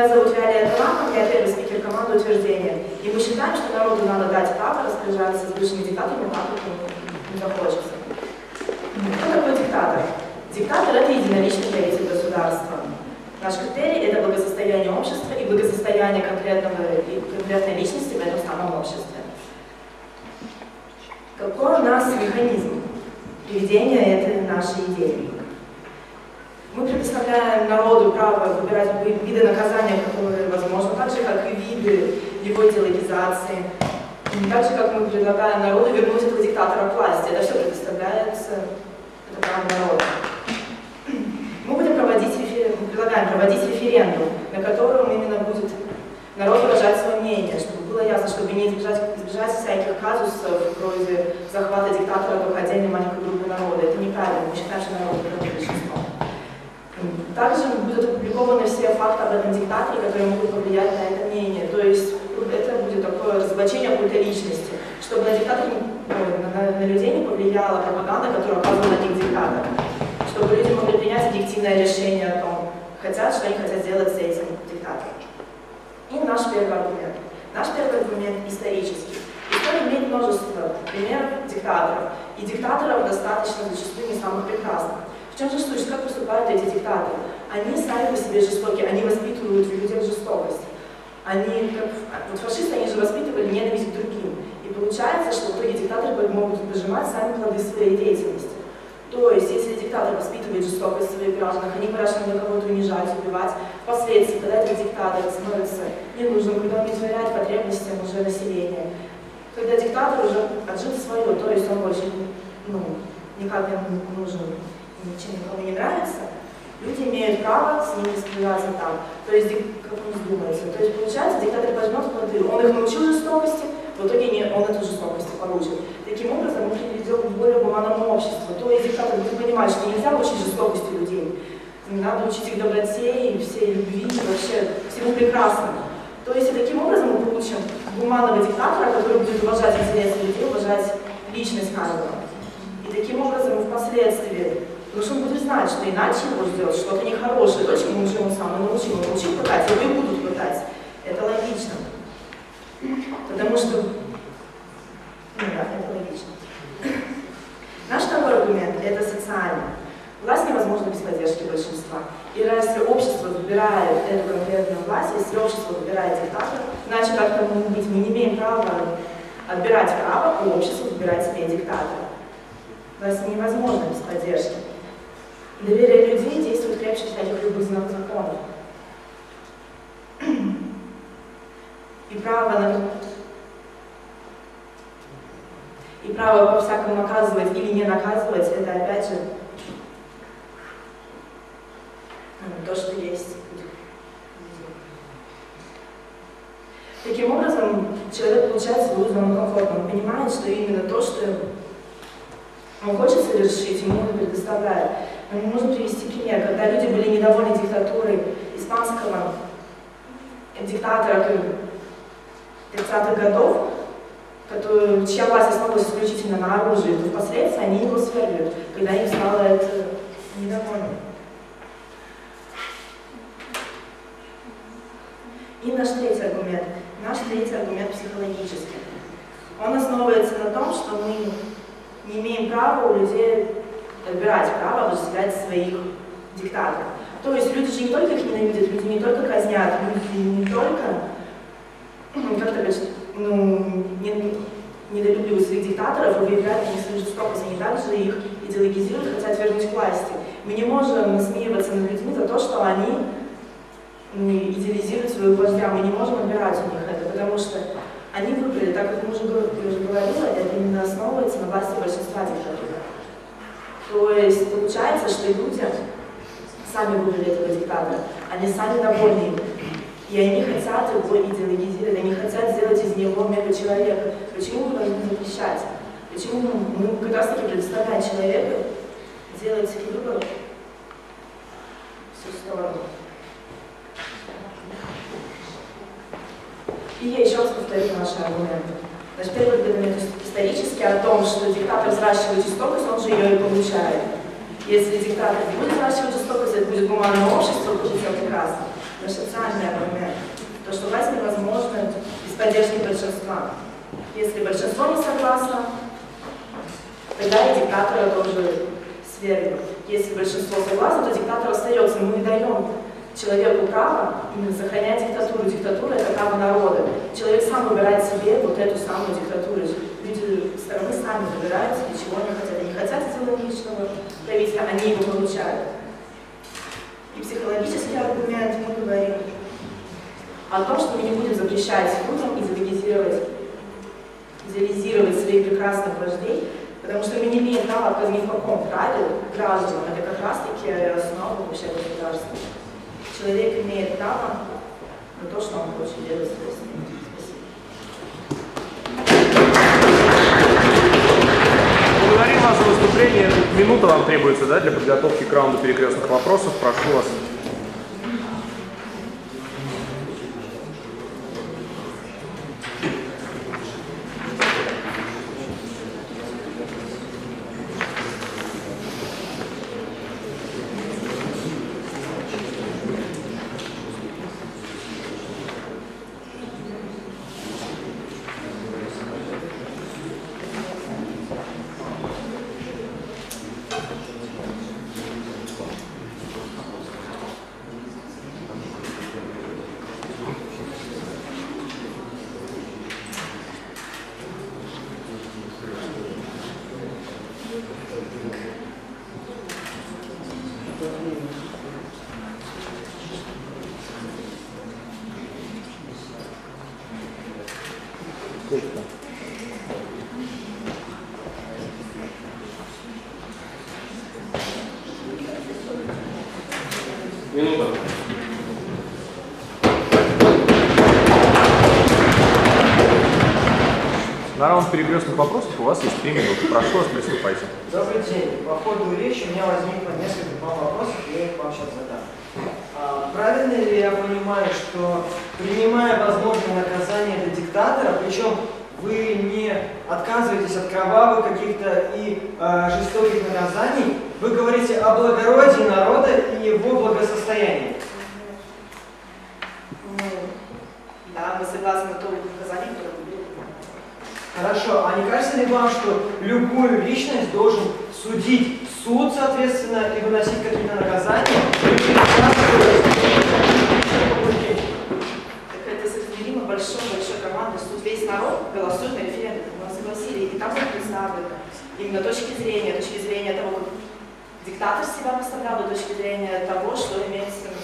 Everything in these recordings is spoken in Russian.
Меня зовут Виолетта Ламан, я первый спикер команды утверждения. И мы считаем, что народу надо дать право распоряжаться с бывшими диктаторами как ему не захочется. Кто такой диктатор? Диктатор – это единоличный правитель государства. Наш критерий – это благосостояние общества и благосостояние конкретного, конкретной личности в этом самом обществе. Какой у нас механизм приведения этой нашей идеи? Предоставляем народу право выбирать виды наказания, которые возможны, так же, как и виды его идеологизации. Так же, как мы предлагаем народу вернуть этого диктатора к власти. Это все предоставляется, это право народа. Мы будем проводить, мы предлагаем проводить референдум, на котором именно будет народ выражать свое мнение, чтобы было ясно, чтобы не избежать, избежать всяких казусов, вроде захвата диктатора только отдельной маленькой группы народа. Это неправильно, мы считаем, что народ. Также будут опубликованы все факты об этом диктаторе, которые могут повлиять на это мнение. То есть это будет такое разоблачение культа личности, чтобы на диктатора, на, на людей не повлияла пропаганда, которая оказывала на них диктатор. Чтобы люди могли принять объективное решение о том, хотят, что они хотят сделать с этим диктатором. И наш первый аргумент. Наш первый аргумент исторический. История имеет множество примеров диктаторов, и диктаторов достаточно зачастую не самых прекрасных чем же суть? Как поступают эти диктаторы? Они сами по себе жестокие, они воспитывают в людях жестокость. Они, как, вот фашисты, они же воспитывали ненависть к другим. И получается, что в итоге диктаторы могут пожимать сами плоды своей деятельности. То есть, если диктатор воспитывает жестокость своих граждан, они порядочно кого-то унижать, убивать, впоследствии, когда этот диктатор становится ненужным, когда он удовлетворяет потребностям уже населения, когда диктатор уже отжил свое, то есть он больше ну, никак не нужен ничем никому не нравится, люди имеют право с ними связаться там. То есть, как вы думаете, то есть получается, диктатор возьмет плоды, он их научил жестокости, в итоге не, он эту жестокость получит. Таким образом, мы приведем к более гуманному обществу. То есть диктатор будет понимать, что нельзя учить жестокости людей. Надо учить их доброте и всей любви, и вообще всему прекрасному. То есть и таким образом мы получим гуманного диктатора, который будет уважать интересы людей, уважать личность каждого. И таким образом впоследствии Потому что он будет знать, что иначе его ждет что-то нехорошее. То, чему же он сам и научил. Он научил пытать, его и будут пытать. Это логично. Потому что... Ну да, это логично. Наш второй аргумент – это социальный. Власть невозможна без поддержки большинства. И если общество выбирает эту конкретную власть, если общество выбирает диктатора, значит, как тому быть, мы не имеем права отбирать право у общества выбирать себе диктатора. Власть невозможна без поддержки. Доверие людей действует крепче всяких любых законов. И право на и право по-всякому наказывать или не наказывать, это опять же то, что есть. Таким образом, человек получает свою зону комфорта. Он понимает, что именно то, что он хочет совершить, ему предоставляет. Мы можем привести пример, когда люди были недовольны диктатурой испанского диктатора 30-х годов, который, чья власть основывалась исключительно на оружии, то впоследствии они его свергли, когда им стало это недовольно. И наш третий аргумент. Наш третий аргумент психологический. Он основывается на том, что мы не имеем права у людей отбирать право осуществлять своих диктаторов. То есть люди же не только их ненавидят, люди не только казнят, люди не только, как то ну, не, недолюбливают своих диктаторов и выявляют в них свою жестокость, они также их идеологизируют, хотят вернуть к власти. Мы не можем насмеиваться над людьми за то, что они идеализируют своего вождя, мы не можем отбирать у них это, потому что они выбрали, так как мы уже, я уже говорила, это именно основывается на власти большинства диктатур. То есть получается, что люди сами выбрали этого диктатора, они сами довольны им. И они хотят его идеологизировать, они хотят сделать из него мега человека. Почему мы должны запрещать? Почему мы как раз таки предоставляем человеку делать выбор всю сторону? И я еще раз повторю наши аргументы. Значит, первый аргумент исторически о том, что диктатор взращивает жестокость, он же ее и получает. Если диктатор не будет взращивать жестокость, это будет гуманное общество, будет все прекрасно. на социальный аргумент. То, что власть невозможна без поддержки большинства. Если большинство не согласно, тогда и диктатора тоже свергнут. Если большинство согласно, то диктатор остается. Мы даем человеку право именно сохранять диктатуру. Диктатура – это право народа. Человек сам выбирает себе вот эту самую диктатуру. Люди стороны сами выбирают себе, чего они хотят. Они хотят идеологичного правителя, они его получают. И психологический аргумент мы говорим о том, что мы не будем запрещать людям идеализировать, идеализировать своих прекрасных вождей, потому что мы не имеем права ни в каком праве гражданам. Это как раз-таки основа вообще государства человек имеет право на то, что он хочет делать с своей Благодарим вас за выступление. Минута вам требуется да, для подготовки к раунду перекрестных вопросов. Прошу вас. Минута. На раунд перекрестных вопросов у вас есть три минуты. Прошу вас, приступайте. Добрый день. По ходу речи у меня возникло несколько два вопросов, и я их вам сейчас задам. А, правильно ли я понимаю, что принимая возможное наказание для диктатора, причем вы не отказываетесь от кровавых каких-то и э, жестоких наказаний, вы говорите о благородии народа и его благосостоянии? Ну, да, мы согласны на то наказание, которое будет. Хорошо, а не кажется ли вам, что любую личность должен судить суд, соответственно, и выносить какие-то наказания? Так это соизмеримо большой-большой командой. Тут весь народ голосует на референдуме. Мы согласили, и там будет представлено именно точки зрения, точки зрения того, как диктатор себя поставлял, и точки зрения того, что имеется в виду.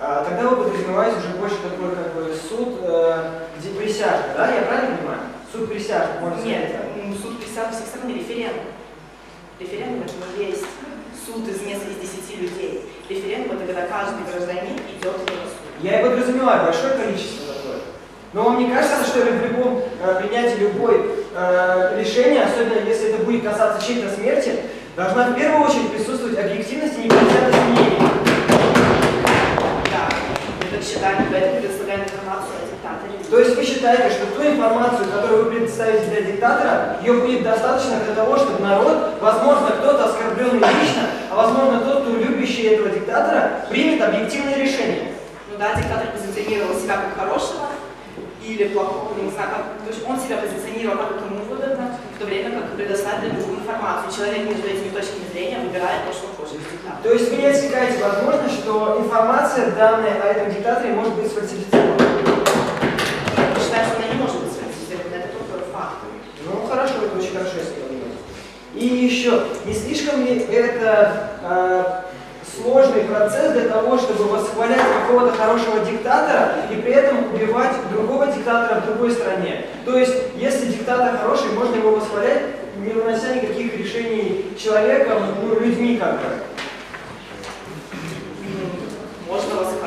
А, Тогда вы подразумеваете уже больше такой как бы суд, э, где присяжных, да? Я правильно понимаю? Суд присяжных, можно Нет, сказать? суд присяжных всех сторон референдум. Референдум это не есть суд из нескольких десяти людей. Референдум это когда каждый гражданин идет в суд. Я и подразумеваю большое количество такое. Но вам не кажется, что в любом э, принятии любой э, решения, особенно если это будет касаться чьей-то смерти, должна в первую очередь присутствовать объективность и непредвзятость мнений? Да, мы так считаем, поэтому диктаторе. То есть вы считаете, что ту информацию, которую вы представите для диктатора, ее будет достаточно для того, чтобы народ, возможно, кто-то оскорбленный лично, а возможно, тот, кто любящий этого диктатора, примет объективное решение? Ну да, диктатор позиционировал себя как хорошего или плохого, не знаю, как, то есть он себя позиционировал так, как ему выгодно, в то время как предоставили другую информацию. Человек между этими точками зрения выбирает то, что он хочет. Да. То есть вы не отсекаете возможность, что информация, данная о этом диктаторе, может быть сфальсифицирована? Я считаю, что она не может быть сфальсифицирована, это только факт. Это очень хорошо, понимаете. И еще, не слишком ли это э, сложный процесс для того, чтобы восхвалять какого-то хорошего диктатора и при этом убивать другого диктатора в другой стране? То есть, если диктатор хороший, можно его восхвалять, не вынося никаких решений человеком, ну, людьми как бы. Ну, Можно восхвалять,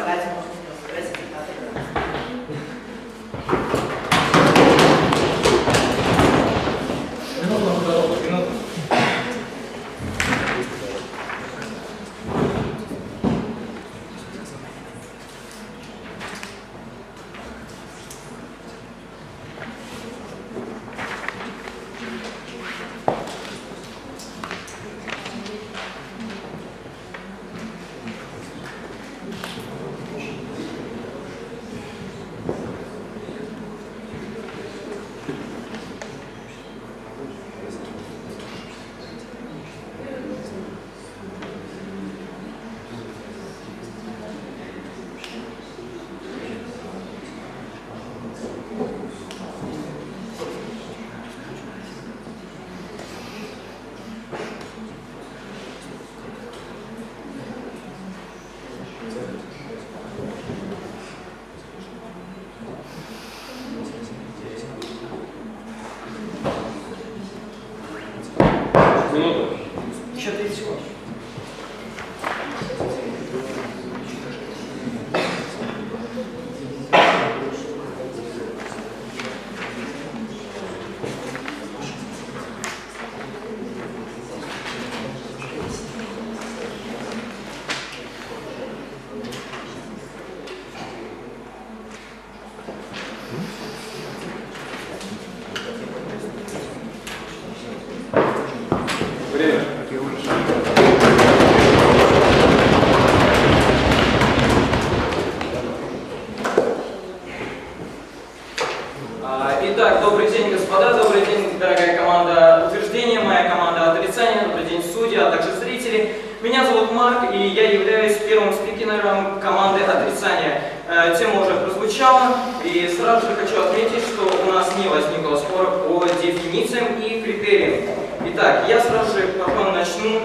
Тема уже прозвучала, и сразу же хочу отметить, что у нас не возникло спора по дефинициям и критериям. Итак, я сразу же, пожалуй, начну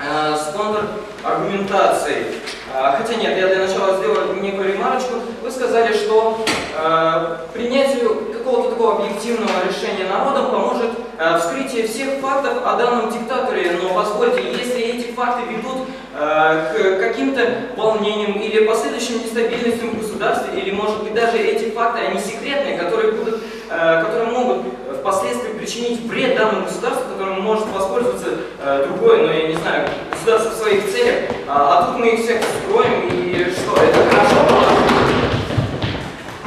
э, с контраргументацией. Э, Хотя нет, я для начала сделаю некую ремарочку. Вы сказали, что э, принятию какого-то такого объективного решения народом поможет э, вскрытие всех фактов о данном диктаторе. Но позвольте, если эти факты ведут э, к каким-то волнениям или последующим нестабильностям в государстве, или может быть даже эти факты, они секретные, которые будут, э, которые могут впоследствии причинить вред данному государству, которым может воспользоваться э, другое, но я не знаю, государство в своих целях, а, а тут мы их всех строим, и что, это хорошо?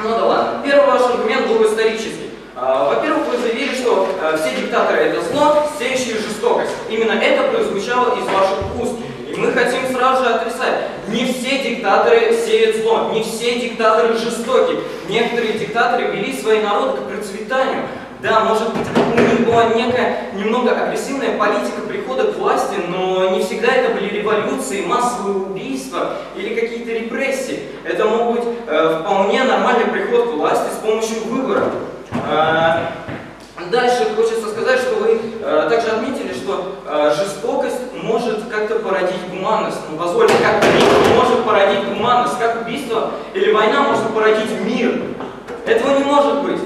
Ну да ладно. Первый ваш аргумент был исторический. А, Во-первых, вы заявили, что э, все диктаторы это зло, сеющие жестокость. Именно это прозвучало из ваших уст. И мы хотим сразу же отрицать. Не все диктаторы сеют зло, не все диктаторы жестоки. Некоторые диктаторы вели свои народы к процветанию. Да, может быть, у них была некая немного агрессивная политика прихода к власти, но не всегда это были революции, массовые убийства или какие-то репрессии. Это мог быть э, вполне нормальный приход к власти с помощью выборов. Э, Дальше хочется сказать, что вы э, также отметили, что э, жестокость может как-то породить гуманность. Ну, позвольте, как убийство может породить гуманность, как убийство или война может породить мир. Этого не может быть.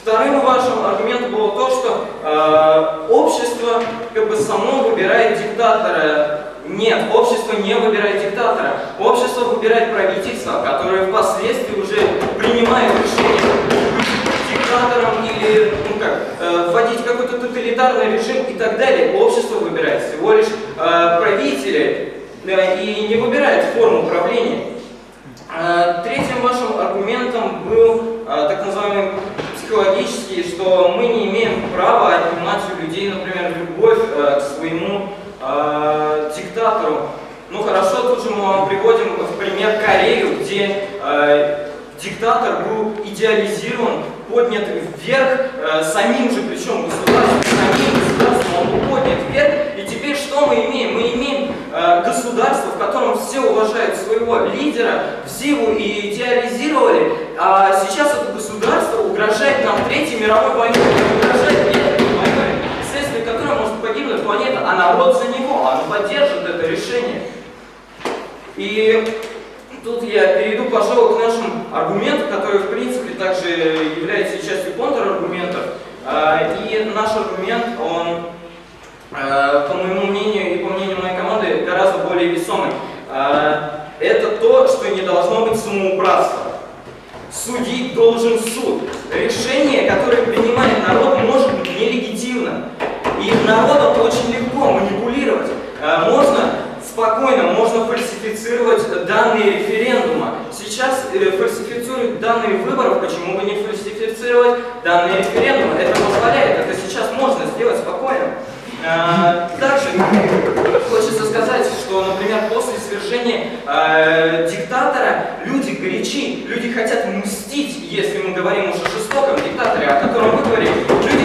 Вторым вашим аргументом было то, что э, общество как бы само выбирает диктатора. Нет, общество не выбирает диктатора. Общество выбирает правительство, которое впоследствии уже принимает решение диктатором или ну как, э, вводить какой-то тоталитарный режим и так далее. Общество выбирает всего лишь э, правители и не выбирает форму правления. Э, Третьим вашим аргументом был так называемый психологический, что мы не имеем права отнимать у людей, например, любовь к своему диктатору. Ну хорошо, тут же мы вам приводим в пример Корею, где диктатор был идеализирован, поднят вверх э, самим же, причем государством, самим государством он поднят вверх. И теперь что мы имеем? Мы имеем э, государство, в котором все уважают своего лидера, его и идеализировали, а сейчас это государство угрожает нам Третьей мировой войной, угрожает ядерной войной, вследствие которой может погибнуть планета, а народ за него, он поддержит это решение. И тут я перейду, пожалуй, к нашим аргументам, которые, в принципе, также являются частью контраргументов. А, И наш аргумент, он, а, по моему мнению и по мнению моей команды, гораздо более весомый. А, Это то, что не должно быть самоуправства. Судить должен суд. Решение, которое принимает народ, может быть нелегитимным. И народом очень легко манипулировать. Э, Можно спокойно, можно фальсифицировать данные референдума. Сейчас э, фальсифицируют данные выборов, почему бы не фальсифицировать данные референдума? Это позволяет, это сейчас можно сделать спокойно. Э, Также хочется сказать, что, например, после свержения э, диктатора люди горячи, люди хотят мстить, если мы говорим уж о жестоком диктаторе, о котором вы говорили.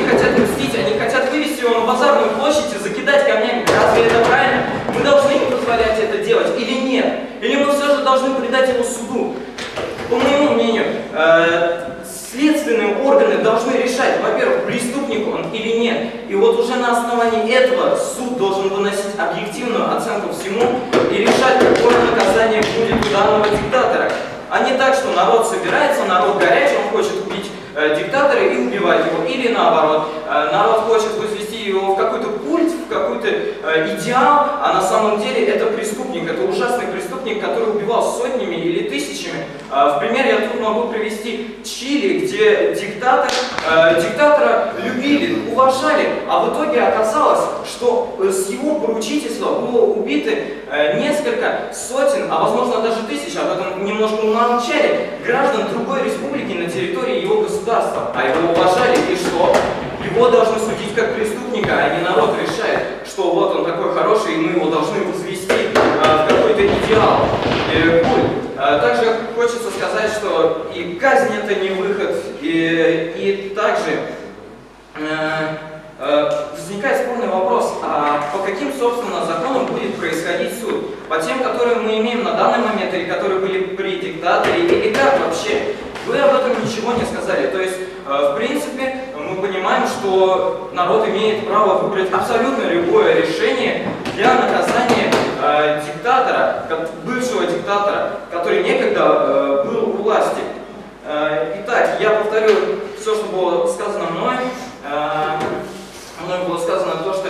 Люди хотят мстить, они хотят вывести его на базарную площадь и закидать камнями. Разве это правильно? Мы должны им позволять это делать или нет? Или мы все же должны предать его суду? По моему мнению, э, следственные органы должны решать, во-первых, преступник он или нет. И вот уже на основании этого суд должен выносить объективную оценку всему и решать, какое наказание будет у данного диктатора. А не так, что народ собирается, народ горячий, он хочет убить диктатора и убивать его. Или наоборот, э, народ хочет возвести его в какой-то культ, в какой-то э, идеал, а на самом деле это преступник, это ужасный преступник, который убивал сотнями или тысячами. Э, в пример я тут могу привести Чили, где диктатор, э, диктатора любили, уважали, а в итоге оказалось, что э, с его поручительства было убиты э, несколько сотен, а возможно даже тысяч, немножко умолчали граждан другой республики на территории его государства. А его уважали, и что? Его должны судить как преступника, а не народ решает, что вот он такой хороший, и мы его должны возвести а, в какой-то идеал. Э, а, также хочется сказать, что и казнь это не выход, и, и также... Э, э, возникает спорный вопрос, а по каким, собственно, законам будет происходить суд? По тем, которые мы имеем на данный момент или которые были диктаторе, или как вообще? Вы об этом ничего не сказали. То есть, э, в принципе, мы понимаем, что народ имеет право выбрать абсолютно любое решение для наказания э, диктатора, бывшего диктатора, который некогда э, был у власти. Э, итак, я повторю все, что было сказано мной. Э, мной было сказано то, что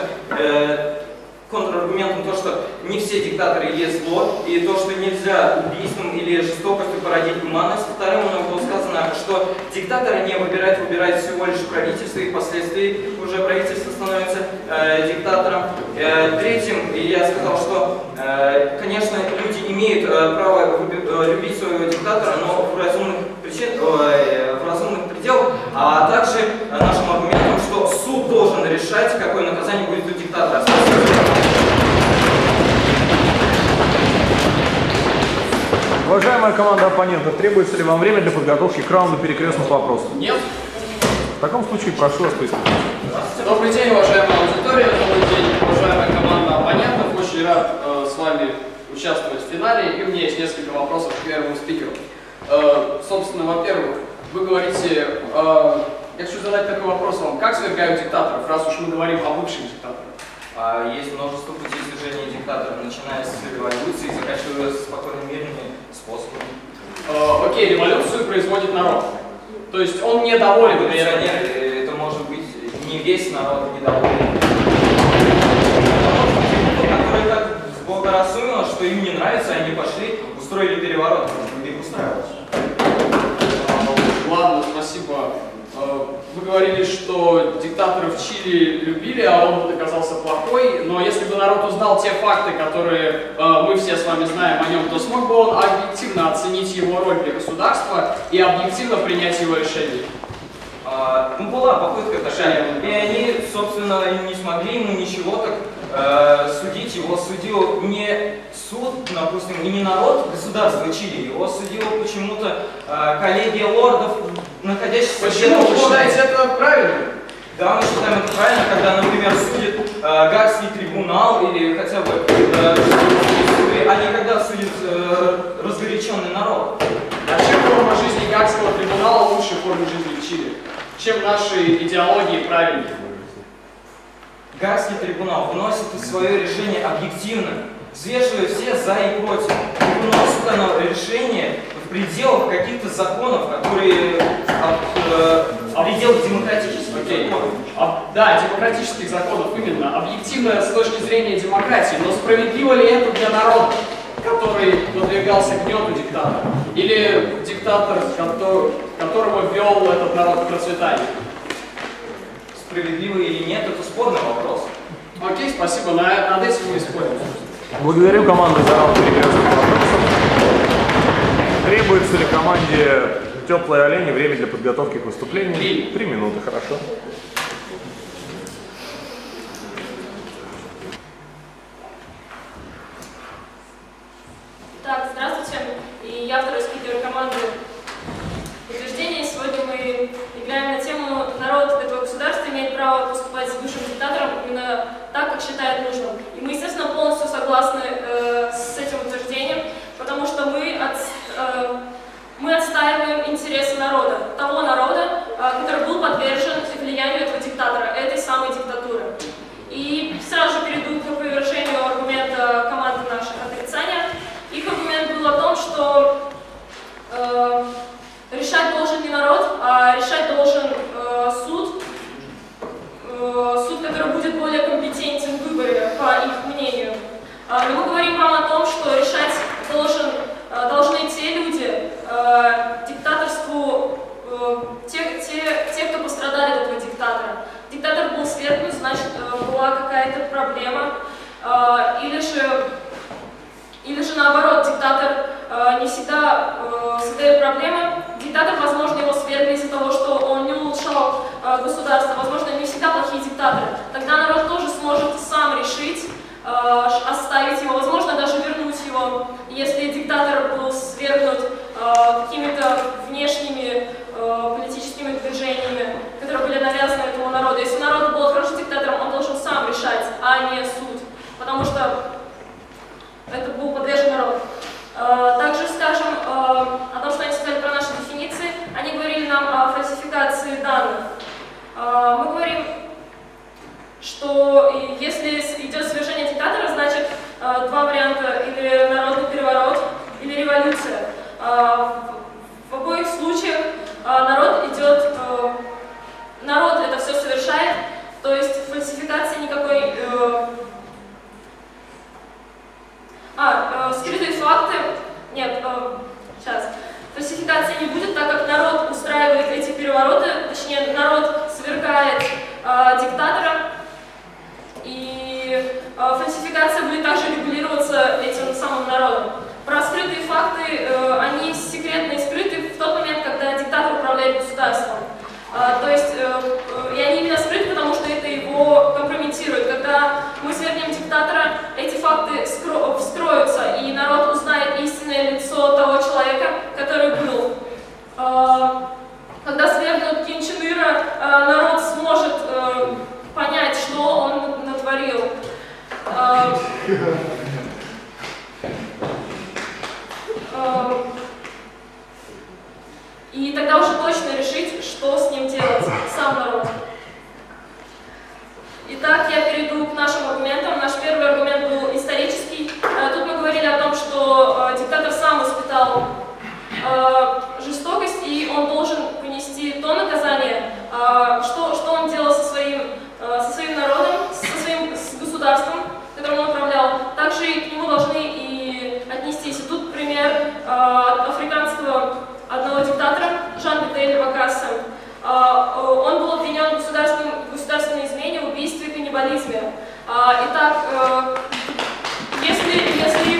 контраргументом то, что не все диктаторы есть зло, и то, что нельзя убийством или жестокостью породить гуманность. Вторым нам было сказано, что диктатора не выбирать, выбирает всего лишь правительство, и впоследствии уже правительство становится э, диктатором. Э, третьим я сказал, что, э, конечно, люди имеют э, право э, любить своего диктатора, но в разумных, причин, э, в разумных пределах, а также нашим аргументом, что суд должен решать, какое наказание будет у диктатора. Уважаемая команда оппонентов, требуется ли вам время для подготовки к раунду перекрестных вопросов? Нет. В таком случае прошу вас поискать. Добрый день, уважаемая аудитория, добрый день, уважаемая команда оппонентов. Очень рад э, с вами участвовать в финале, и у меня есть несколько вопросов к первому спикеру. Э, собственно, во-первых, вы говорите, э, я хочу задать такой вопрос вам, как свергают диктаторов, раз уж мы говорим о бывших диктаторах? А, есть множество путей свержения диктатора, начиная с революции и заканчивая спокойными мирными способами. Э, окей, революцию производит народ. То есть он недоволен этом. Революционеры, это может быть не весь народ недоволен. Это может быть люди, которые так сблагоразумело, что им не нравится, они пошли, устроили переворот. Их устраивать. Ладно, спасибо. Э, Говорили, что диктаторов Чили любили, а он оказался плохой, но если бы народ узнал те факты, которые э, мы все с вами знаем о нем, то смог бы он объективно оценить его роль для государства и объективно принять его решение? А, ну, была попытка такая, и они, собственно, не смогли ему ничего так э, судить. Его судил не суд, допустим, и не народ государства Чили, его судила почему-то э, коллегия лордов, находящихся Почему? Вы считаете это правильно? Да, мы считаем это правильно, когда, например, судит э, Гаагский трибунал или хотя бы э, суды, а не когда судит э, разгоряченный народ. А чем форма жизни Гаагского трибунала лучше формы жизни в Чили? Чем наши идеологии правильнее? Гаагский трибунал выносит свое решение объективно, взвешивая все за и против. И выносит оно решение в пределах каких-то законов, которые от, э, в пределах демократических Окей. законов. А, да, демократических законов именно. Объективно с точки зрения демократии. Но справедливо ли это для народа, который подвергался гнету диктатора? Или диктатор, кото- которого вел этот народ в процветание? Справедливо или нет, это спорный вопрос. Окей, спасибо. На- над этим мы спорим. Благодарю команду за раунд перекрестных вопросов. Требуется ли команде теплой олени время для подготовки к выступлению? Три. Три минуты, хорошо. Так, здравствуйте. И я второй спикер команды утверждения. Сегодня мы играем на тему «Народ этого государства имеет право поступать с бывшим диктатором именно так, как считает нужным». И мы, естественно, полностью согласны э, с этим утверждением, потому что мы, от, э, мы отстаиваем интересы народа, того народа, э, который был подвержен влиянию этого диктатора, этой самой диктатуры. И сразу же перейду к опровержению аргумента команды скрытые факты, нет, э, сейчас, фальсификации не будет, так как народ устраивает эти перевороты, точнее, народ свергает э, диктатора, и э, фальсификация будет также регулироваться этим самым народом. Про скрытые факты, э, они секретно и скрыты в тот момент, когда диктатор управляет государством. Э, то есть, э, э и они именно скрыты, потому что это его компрометирует. Когда факты вскроются, и народ узнает истинное лицо того человека, который был. А, когда свергнут Кинчиныра, а, народ сможет э, понять, что он натворил. А, и тогда уже точно решить, что с ним делать, сам народ. Итак, я перейду к нашим аргументам. Наш первый аргумент был э, диктатор сам воспитал э, жестокость, и он должен понести то наказание, э, что, что он делал со своим, э, со своим народом, со своим с государством, которым он управлял. Также и к нему должны и отнестись. И тут пример э, африканского одного диктатора, Жан Бетеля Макасса. Э, э, он был обвинен в государственном, государственной измене, убийстве и каннибализме. Э, итак, э, если, если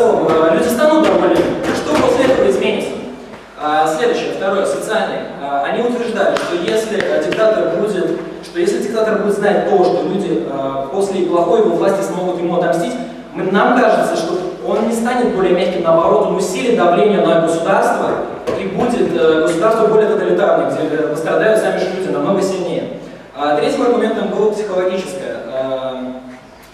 целом э, люди станут довольны, что после этого изменится? А, Следующее, второе, социальное. А, Они утверждали, что если э, диктатор будет, что если диктатор будет знать то, что люди э, после плохой его власти смогут ему отомстить, нам кажется, что он не станет более мягким, наоборот, он усилит давление на государство и будет государство более тоталитарным, где пострадают сами же люди намного сильнее. А Третьим аргументом было психологическое.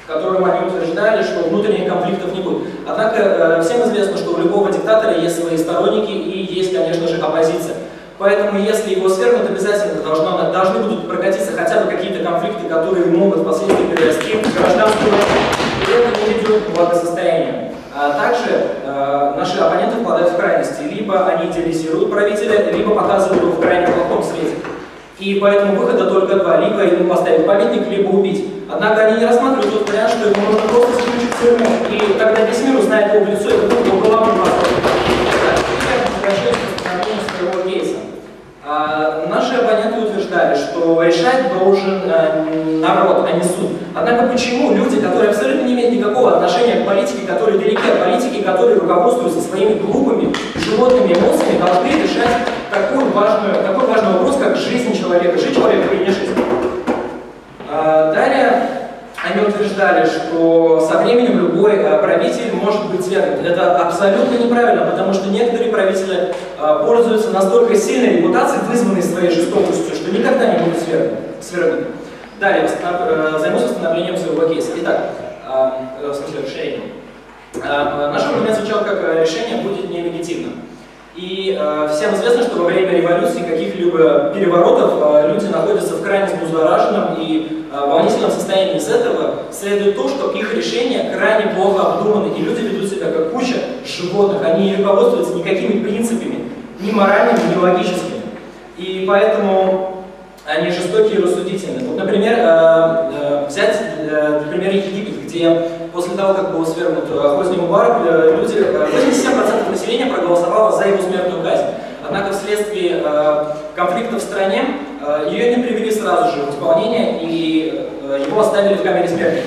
В котором они утверждали, что внутренних конфликтов не будет. Однако э, всем известно, что у любого диктатора есть свои сторонники и есть, конечно же, оппозиция. Поэтому, если его свергнут, обязательно должно, должны будут прокатиться хотя бы какие-то конфликты, которые могут впоследствии перерасти в гражданскую. И это не ведет к благосостоянию. А также э, наши оппоненты впадают в крайности. Либо они идеализируют правителя, либо показывают его в крайне плохом свете. И поэтому выхода только два. Либо ему поставить памятник, либо убить. Однако они не рассматривают тот вариант, что его можно просто заключить в тюрьму. И тогда весь мир узнает его в лицо, и будет его голова не возвращаюсь к восстановлению своего кейса. А, наши оппоненты утверждали, что решать должен э, народ, а не суд. Однако почему люди, которые абсолютно не имеют никакого отношения к политике, которые далеки от политики, которые руководствуются своими глупыми животными эмоциями, должны решать такую важную, такой важный вопрос, как жизнь человека, жить человека или не жить? А, Далее они утверждали, что со временем любой э, правитель может быть свергнут. Это абсолютно неправильно, потому что некоторые правители э, пользуются настолько сильной репутацией, вызванной своей жестокостью, что никогда не будут свергнуты. Далее восстанов- э, займусь восстановлением своего кейса. Итак, в смысле решением. Наш аргумент звучал как решение будет нелегитимным. И э, всем известно, что во время революции каких-либо переворотов э, люди находятся в крайне взбудораженном и э, волнительном состоянии. Из этого следует то, что их решения крайне плохо обдуманы, и люди ведут себя как куча животных. Они не руководствуются никакими принципами, ни моральными, ни логическими. И поэтому они жестокие и рассудительные. Вот, например, э, э, взять, э, например, Египет, где того, как был свергнут э, Хосни Мубарак, э, люди, э, 87% населения проголосовало за его смертную казнь. Однако вследствие э, конфликта в стране э, ее не привели сразу же в исполнение и э, его оставили в камере смерти.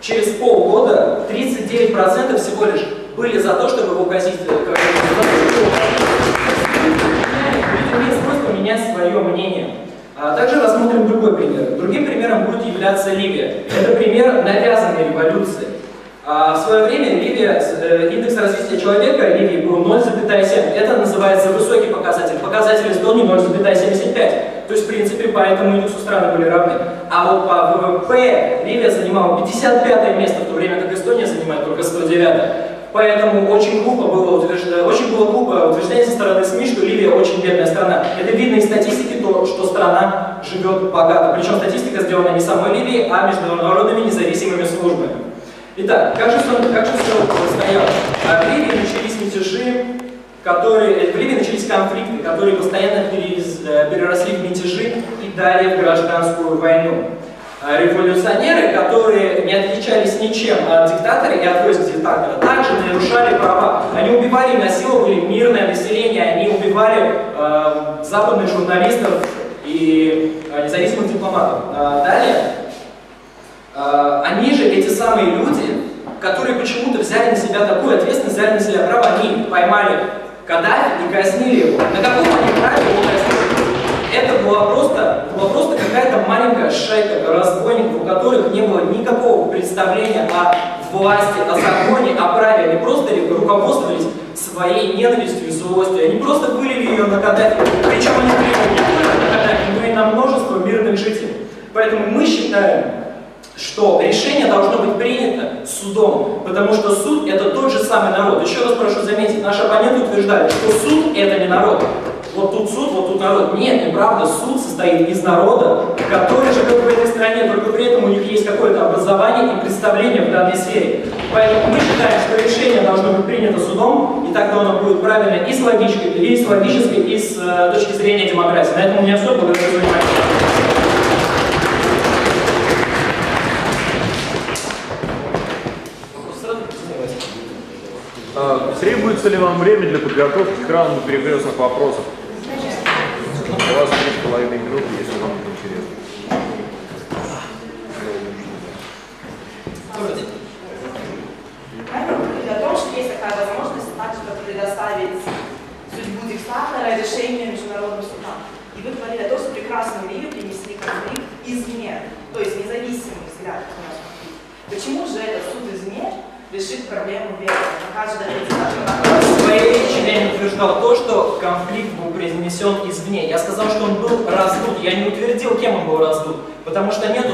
Через полгода 39% всего лишь были за то, чтобы его казнить. э, Люди имеют свойство менять свое мнение. А также рассмотрим другой пример. Другим примером будет являться Ливия. Это пример навязанной революции. А в свое время Ливия, э, индекс развития человека Ливии был 0,7. Это называется высокий показатель. Показатель Эстонии 0,75. То есть, в принципе, по этому индексу страны были равны. А вот по ВВП Ливия занимала 55 место, в то время как Эстония занимает только 109. Поэтому очень глупо было утверждать, очень было глупо утверждение со стороны СМИ, что Ливия очень бедная страна. Это видно из статистики, то, что страна живет богато. Причем статистика сделана не самой Ливией, а международными независимыми службами. Итак, как же, как же все постояло? А В Ливии начались мятежи, которые, в Ливии начались конфликты, которые постоянно перерез- э, переросли в мятежи и далее в гражданскую войну. э, революционеры, которые не отличались ничем от диктатора и от войск диктатора, также нарушали права. Они убивали и насиловали мирное население, они убивали э, западных журналистов и э, независимых дипломатов. Э, далее, они же, эти самые люди, которые почему-то взяли на себя такую ответственность, взяли на себя право, они поймали Каддафи и казнили его. На каком они праве его казнили? Это была просто, была просто какая-то маленькая шайка разбойников, у которых не было никакого представления о власти, о законе, о праве. Они просто руководствовались своей ненавистью и злостью. Они просто вылили ее на Каддафи. Причем они вылили не только на Каддафи, но и на множество мирных жителей. Поэтому мы считаем, что решение должно быть принято судом, потому что суд это тот же самый народ. Еще раз прошу заметить, наши оппоненты утверждали, что суд это не народ. Вот тут суд, вот тут народ. Нет, неправда, суд состоит из народа, который живет в этой стране, только при этом у них есть какое-то образование и представление в данной сфере. Поэтому мы считаем, что решение должно быть принято судом, и тогда оно будет правильно и с логической, и с логической, и с э, точки зрения демократии. На этом у меня все. Благодарю за внимание. А, требуется ли вам время для подготовки к раунду перекрестных вопросов? У вас три с половиной минуты, если вам это интересно. Правильно о том, что есть такая возможность также предоставить судьбу диктатора решению международным судам. И вы говорили о том, что прекрасно в Ливию принесли конфликт извне, то есть независимый взгляд на наш конфликт. Почему же этот суд извне решит проблему веры, покажет В своей речи я не утверждал то, что конфликт был произнесен извне. Я сказал, что он был раздут. Я не утвердил, кем он был раздут,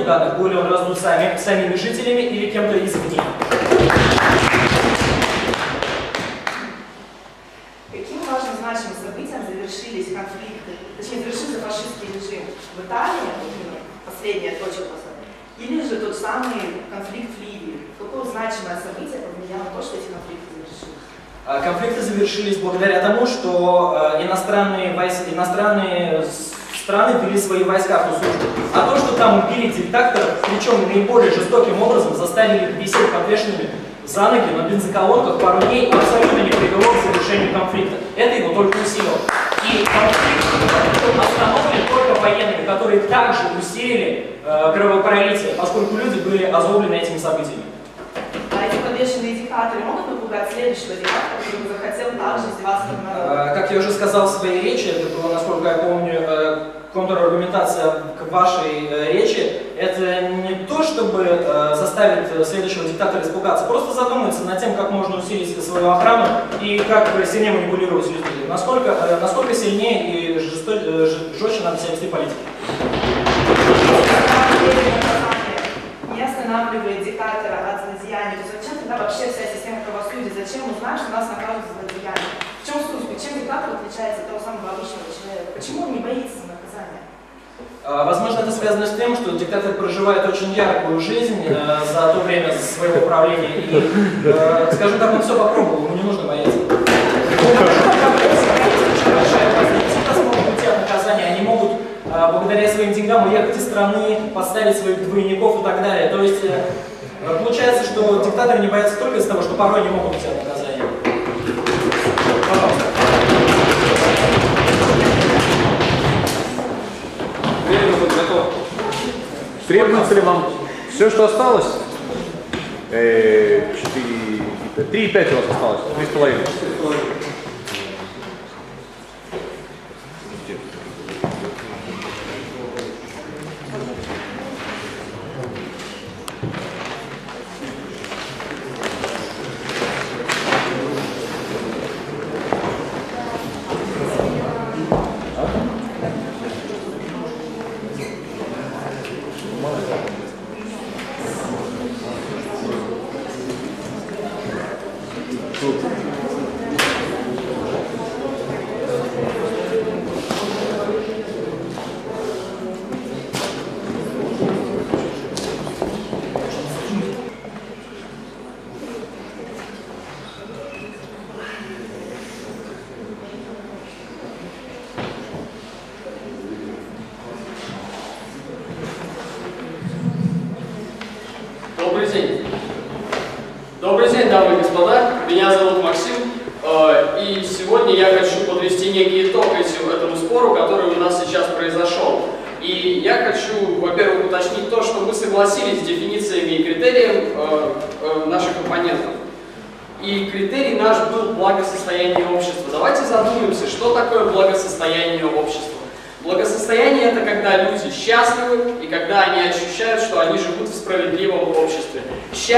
нету данных, был ли он раздут сами, самими жителями или кем-то извне. Каким важным значимым событием завершились конфликты, точнее завершился фашистский режим в Италии, именно последняя точка или же тот самый конфликт в Ливии? Какое значимое событие повлияло на то, что эти конфликты завершились? А, конфликты завершились благодаря тому, что э, иностранные, иностранные страны ввели свои войска в ту службу. А то, что там убили диктаторов, причем наиболее жестоким образом заставили их висеть подвешенными за ноги на бензоколонках пару дней, абсолютно не привело к завершению конфликта. Это его только усилило. И конфликт остановлен только военными, которые также усилили э, кровопролитие, поскольку люди были озлоблены этими событиями. А эти подвешенные диктаторы могут напугать следующего диктатора, который захотел также издеваться над народом? Э, как я уже сказал в своей речи, это было, насколько я помню, э, контраргументация к вашей э, речи, это не то, чтобы э, заставить следующего диктатора испугаться, просто задуматься над тем, как можно усилить свою охрану и как сильнее манипулировать людьми. Насколько, насколько сильнее и жесто, э, жестче надо себя вести политики. Не останавливает диктатора от злодеяний. То есть зачем тогда вообще вся система правосудия? Зачем мы знаем, что нас накажут за злодеяния? В чем суть? Чем диктатор отличается от того самого обычного человека? Почему он не боится наказания? А, возможно, это связано с тем, что диктатор проживает очень яркую жизнь э, за то время своего правления. И, э, скажем так, он все попробовал, ему не нужно бояться. А, благодаря своим деньгам уехать из страны, подставить своих двойников и так далее. То есть э, получается, что диктаторы не боятся только из того, что порой не могут взять наказание. Пожалуйста. Требуется ли вам все, что осталось? 4, 3,5 у вас осталось, 3,5.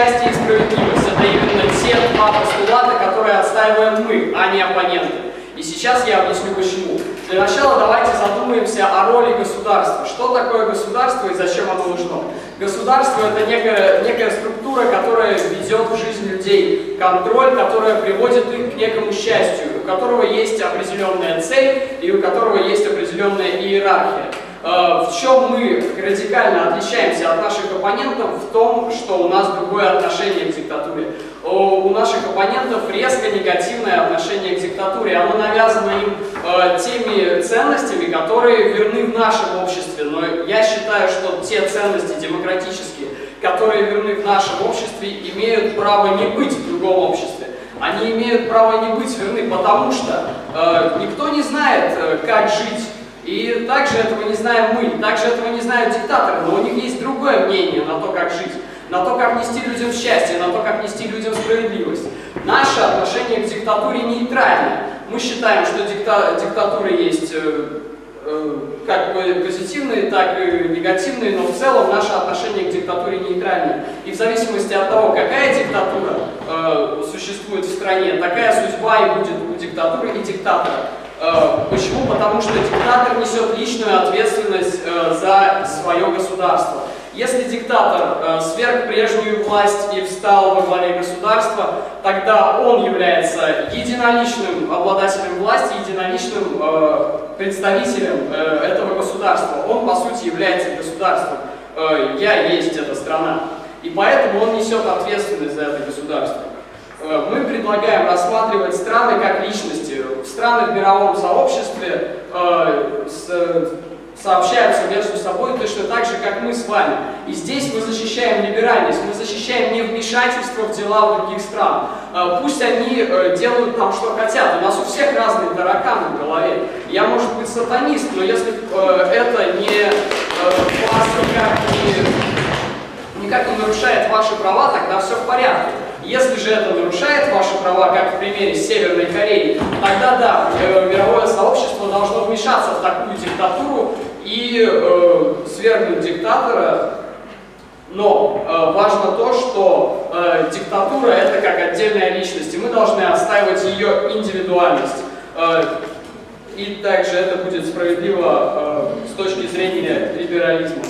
Счастье и справедливость – это именно те два постулата, которые отстаиваем мы, а не оппоненты. И сейчас я объясню почему. Для начала давайте задумаемся о роли государства. Что такое государство и зачем оно нужно? Государство – это некая, некая структура, которая ведет в жизнь людей контроль, которая приводит их к некому счастью, у которого есть определенная цель и у которого есть определенная иерархия. Э, в чем мы радикально отличаемся от наших оппонентов? В том, что у нас другое отношение к диктатуре. У наших оппонентов резко негативное отношение к диктатуре. Оно навязано им э, теми ценностями, которые верны в нашем обществе. Но я считаю, что те ценности демократические, которые верны в нашем обществе, имеют право не быть в другом обществе. Они имеют право не быть верны, потому что э, никто не знает, как жить и также этого не знаем мы, также этого не знают диктаторы, но у них есть другое мнение на то, как жить, на то, как нести людям счастье, на то, как нести людям справедливость. Наше отношение к диктатуре нейтральное. Мы считаем, что дикта диктатуры есть э, э, как позитивные, так и негативные, но в целом наше отношение к диктатуре нейтральное. И в зависимости от того, какая диктатура э, существует в стране, такая судьба и будет у диктатуры и диктатора. Э, почему? Потому что диктатор несет личную ответственность э, за свое государство. Если диктатор э, сверг прежнюю власть и встал во главе государства, тогда он является единоличным обладателем власти, единоличным представителем этого государства. Он, по сути, является государством. Я есть эта страна. И поэтому он несет ответственность за это государство. Э, мы предлагаем рассматривать страны как личности. Страны в мировом сообществе э, сообщаются между собой точно так же, как мы с вами. И здесь мы защищаем либеральность, мы защищаем невмешательство в дела других стран. Э, пусть они делают там, что хотят. У нас у всех разные тараканы в голове. Я, может быть, сатанист, но если это не вас никак не, никак не нарушает ваши права, тогда все в порядке. Если же это нарушает ваши права, как в примере Северной Кореи, тогда да, э, мировое сообщество должно вмешаться в такую диктатуру и э, свергнуть диктатора. Но э, важно то, что э, диктатура это как отдельная личность, и мы должны отстаивать ее индивидуальность. Э, и также это будет справедливо э, с точки зрения либерализма.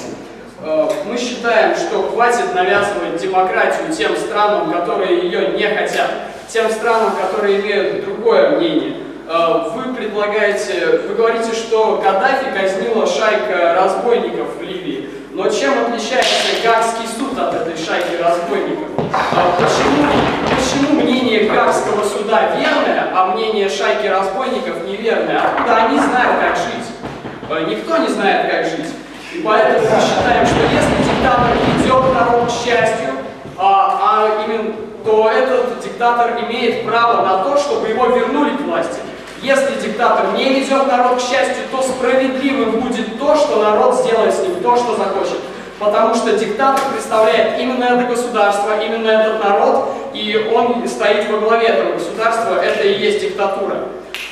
Э, мы считаем, что хватит навязывать демократию тем странам, которые ее не хотят, тем странам, которые имеют другое мнение. Э, вы предлагаете, вы говорите, что Каддафи казнила шайка разбойников в Ливии. Но чем отличается Гагский суд от этой шайки разбойников? Э, почему, почему мнение Гагского суда верное, а мнение шайки разбойников неверное? Откуда они знают, как жить? Никто не знает, как жить. И поэтому мы считаем, что если диктатор ведет народ к счастью, а, а именно, то этот диктатор имеет право на то, чтобы его вернули к власти. Если диктатор не ведет народ к счастью, то справедливым будет то, что народ сделает с ним то, что захочет. Потому что диктатор представляет именно это государство, именно этот народ, и он стоит во главе этого государства, это и есть диктатура.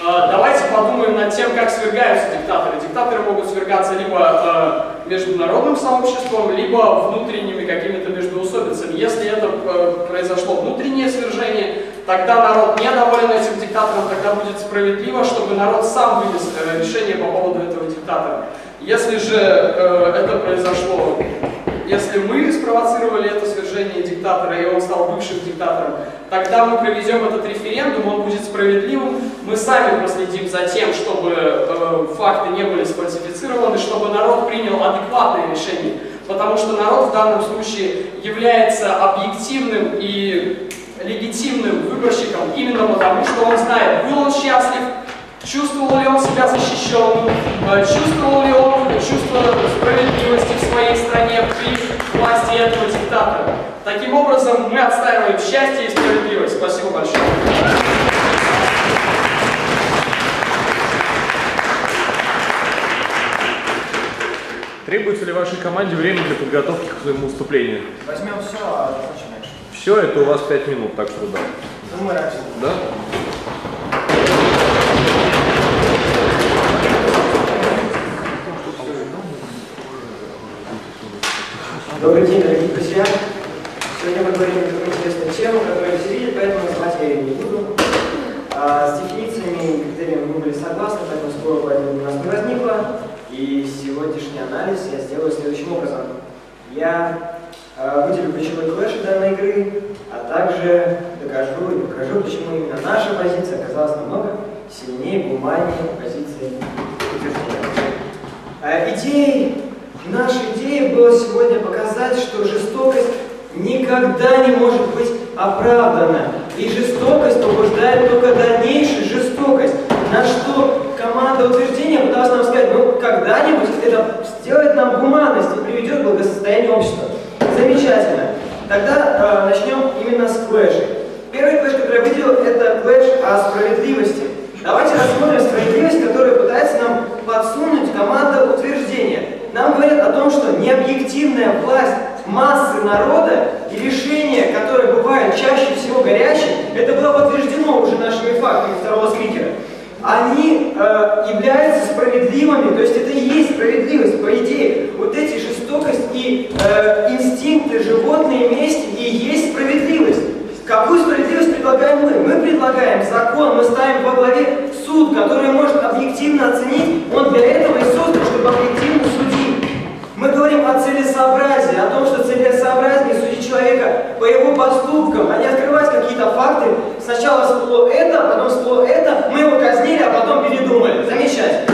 А, давайте подумаем над тем, как свергаются диктаторы. Диктаторы могут свергаться либо а, международным сообществом, либо внутренними какими-то междуусобицами. Если это а, произошло внутреннее свержение, тогда народ недоволен этим диктатором, тогда будет справедливо, чтобы народ сам вынес э, решение по поводу этого диктатора. Если же э, это произошло если мы спровоцировали это свержение диктатора, и он стал бывшим диктатором, тогда мы проведем этот референдум, он будет справедливым, мы сами проследим за тем, чтобы э, факты не были сфальсифицированы, чтобы народ принял адекватное решение. Потому что народ в данном случае является объективным и легитимным выборщиком именно потому, что он знает, был он счастлив, Чувствовал ли он себя защищенным? Чувствовал ли он чувство справедливости в своей стране при власти этого диктатора? диктатора. Таким образом, мы отстаиваем счастье и справедливость. Спасибо большое. Требуется ли вашей команде время для подготовки к своему выступлению? Возьмем все, а начинаешь. Все, это у вас 5 минут, так что да. Ну, мы раньше. Да? Добрый день, дорогие друзья. Сегодня мы говорим на такую интересную тему, которую все видят, поэтому называть я ее не буду. А, с дефинициями и критериями мы были согласны, поэтому спора поэтому у нас не возникло. И сегодняшний анализ я сделаю следующим образом. Я а, выделю ключевой клэш данной игры, а также докажу и покажу, почему именно наша позиция оказалась намного сильнее, гуманнее позиции утверждения. А, идеей Наша идея была сегодня показать, что жестокость никогда не может быть оправдана. И жестокость побуждает только дальнейшую жестокость. На что команда утверждения пыталась нам сказать, ну когда-нибудь это сделает нам гуманность и приведет к благосостоянию общества. Замечательно. Тогда э, начнем именно с clash ей. Первый clash, который я выделил, это clash о справедливости. Давайте рассмотрим справедливость, которую пытается нам подсунуть команда утверждения. Нам говорят о том, что необъективная власть массы народа и решения, которые бывают чаще всего горячие, это было подтверждено уже нашими фактами второго спикера, они э, являются справедливыми, то есть это и есть справедливость, по идее. Вот эти жестокость и э, инстинкты животные вместе и есть справедливость. Какую справедливость предлагаем мы? Мы предлагаем закон, мы ставим во главе суд, который может объективно оценить, он для этого и создан, чтобы объективно судить. Мы говорим о целесообразии, о том, что целесообразнее судить человека по его поступкам, а не открывать какие-то факты. Сначала всплыло это, потом всплыло это, мы его казнили, а потом передумали. Замечательно.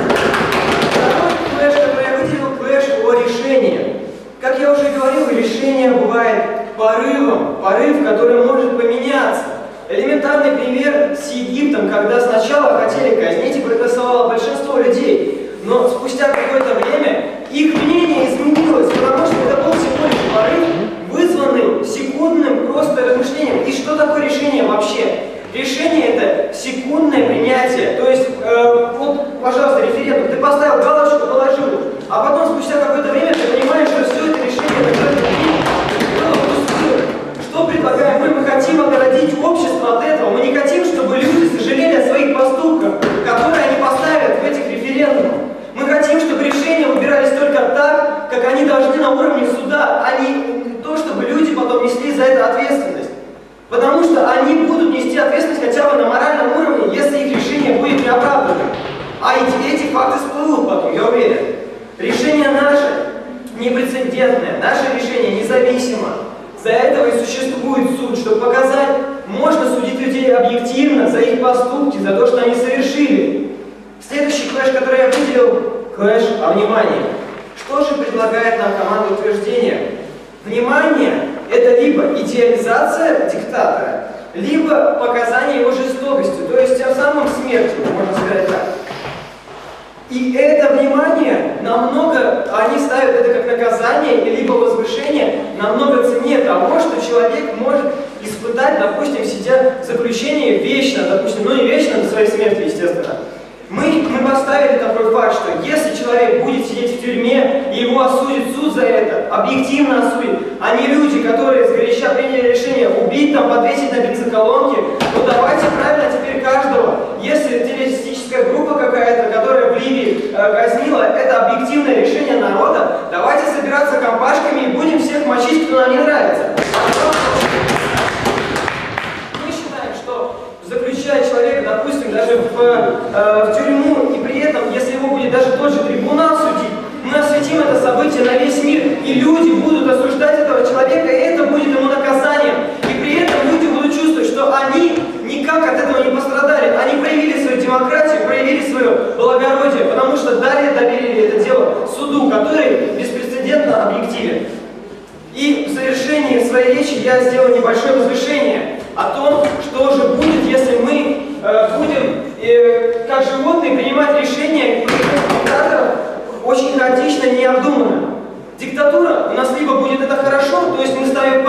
Второй флеш, который я выделил, флеш о решении. Как я уже говорил, решение бывает порывом, порыв, который может поменяться. Элементарный пример с Египтом, когда сначала хотели казнить и проголосовало большинство людей, но спустя какое-то время их мнение изменилось, потому что это был всего лишь порыв, вызванный секундным просто размышлением. И что такое решение вообще? Решение это секундное принятие. То есть, э, вот, пожалуйста, референдум, ты поставил галочку, положил, а потом спустя какое-то время ты понимаешь, что все это решение было пустым. Что предлагаем мы? Мы хотим огородить общество от этого. Мы не хотим, чтобы люди сожалели о своих поступках, которые они поставят в этих референдумах. Мы хотим, чтобы решения выбирались только так, как они должны на уровне суда, а не то, чтобы люди потом несли за это ответственность. Потому что они будут нести ответственность хотя бы на моральном уровне, если их решение будет неоправданным. А эти, эти факты всплывут потом, я уверен. Решение наше непрецедентное, наше решение независимо. За этого и существует суд, чтобы показать, можно судить людей объективно за их поступки, за то, что они совершили. Следующий clash, который я выделил, clash о внимании. Что же предлагает нам команда утверждения? Внимание – это либо идеализация диктатора, либо показание его жестокости, то есть тем самым смертью, можно сказать так. И это внимание намного, они ставят это как наказание, либо возвышение, намного ценнее того, что человек может испытать, допустим, сидя в заключении вечно, допустим, ну не вечно до своей смерти, естественно. Мы, мы поставили такой факт, что если человек будет сидеть в тюрьме, и его осудит суд за это, объективно осудит, а не люди, которые сгоряча приняли решение убить, там, подвесить на бензоколонке, ну давайте правильно теперь каждого, если террористическая группа какая-то, которая в Ливии э, казнила, это объективное решение народа, давайте собираться компашками и будем всех мочить, кто нам не нравится. Мы считаем, что заключая человека, допустим, даже в, э, в тюрьму, и при этом, если его будет даже тот же трибунал судить, мы осветим это событие на весь мир, и люди будут осуждать этого человека, и это будет ему наказанием. И при этом люди будут чувствовать, что они никак от этого не пострадали, они проявили свою демократию, проявили свое благородие, потому что далее доверили это дело суду, который беспрецедентно объективен. И в завершении своей речи я сделаю небольшое возвышение о том, что же будет, если мы э, будем, э, как животные, принимать решения диктаторов очень хаотично, необдуманно. Диктатура у нас либо будет это хорошо, то есть мы ставим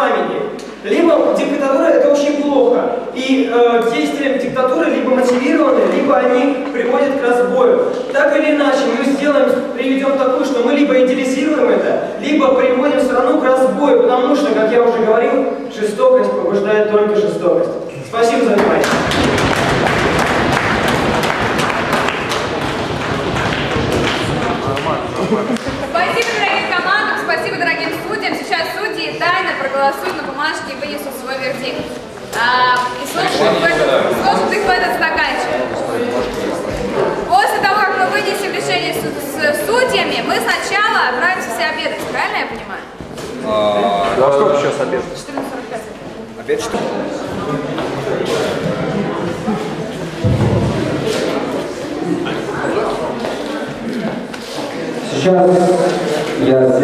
И э, действия диктатуры либо мотивированы, либо они приводят к разбою. Так или иначе, мы сделаем, приведем такую, что мы либо идеализируем это, либо приводим страну к разбою, потому что, как я уже говорил, жестокость побуждает только жестокость. Спасибо за внимание. Спасибо дорогим командам, спасибо дорогим судьям. Сейчас судьи тайно проголосуют на бумажке и вынесут свой вердикт. А, и сложат их, в этот, сложат их в этот стаканчик. После того, как мы вынесем решение с, с судьями, мы сначала отправимся все обедать. Правильно я понимаю? А сколько сейчас обед? 14.45. Опять что? Сейчас я